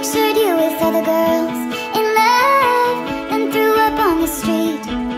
pictured you with other girls in love and threw up on the street.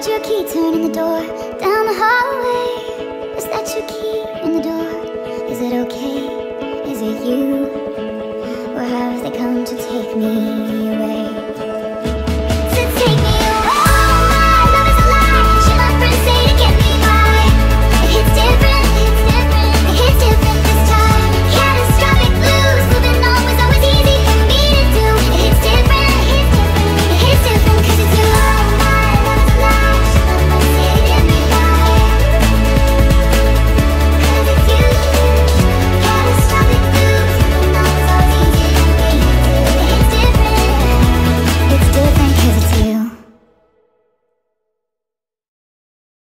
that your key turning the door down the hallway? Is that your key in the door? Is it okay? Is it you? Or have they come to take me away?